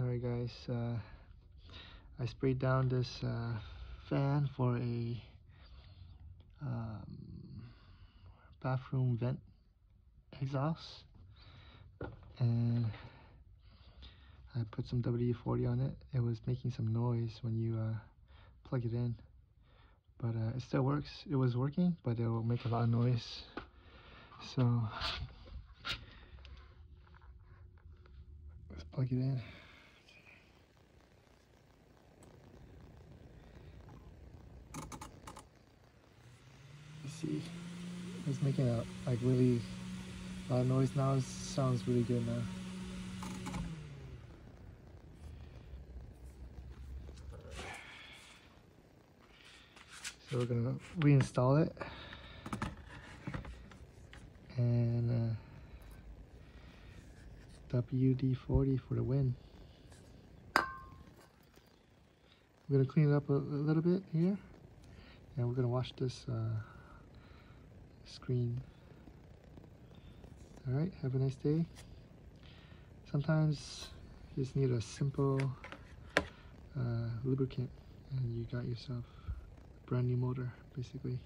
Alright guys, uh, I sprayed down this uh, fan for a um, bathroom vent exhaust and I put some WD-40 on it. It was making some noise when you uh, plug it in but uh, it still works. It was working but it will make a lot of noise so let's plug it in. See it's making a like really loud noise now. It sounds really good now. So we're gonna reinstall it. And uh, WD-40 for the win. We're gonna clean it up a, a little bit here. And we're gonna wash this uh, screen. All right, have a nice day. Sometimes you just need a simple uh, lubricant and you got yourself a brand new motor, basically.